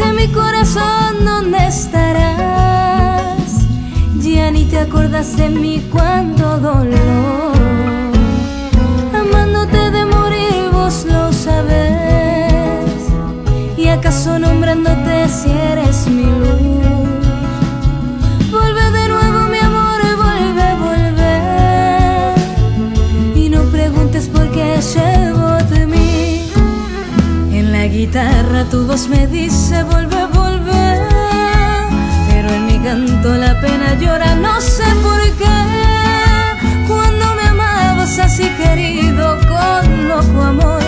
dice mi corazón, ¿dónde estarás? Ya ni te acordas de mí cuánto dolor. Amándote de morir, vos lo sabes. Guitarra tu voz me dice vuelve, vuelve Pero en mi canto la pena llora, no sé por qué. Cuando me amabas así querido con loco amor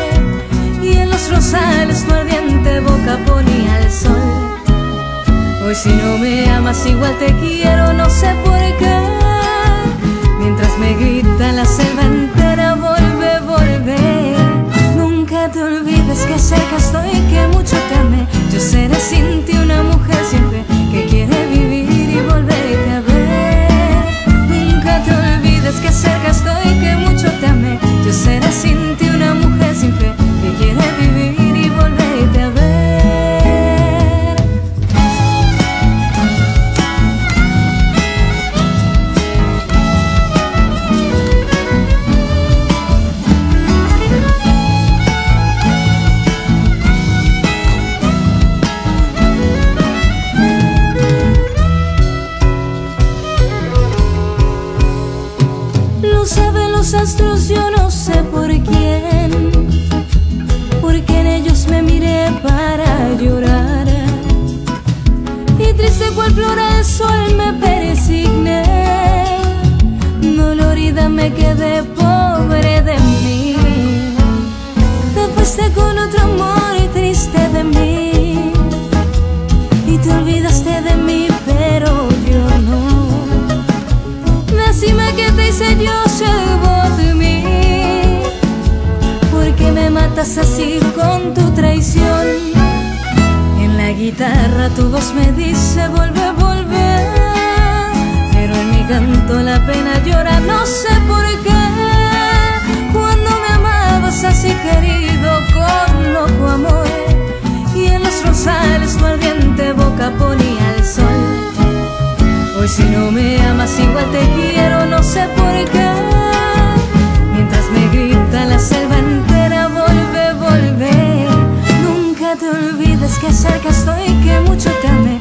Y en los rosales tu ardiente boca ponía el sol. Hoy si no me amas igual te quiero, no sé por qué Saben los astros, yo no sé por quién. Porque en ellos me miré para llorar. Y triste cual flor al sol me persigné. Dolorida me quedé pobre de mí. Te fuiste con otro amor así con tu traición En la guitarra tu voz me dice vuelve, vuelve Pero en mi canto la pena llora, no sé por qué. Cuando me amabas así querido con loco amor Y en los rosales tu ardiente boca ponía el sol. Hoy si no me te olvides que cerca estoy, que mucho te amé.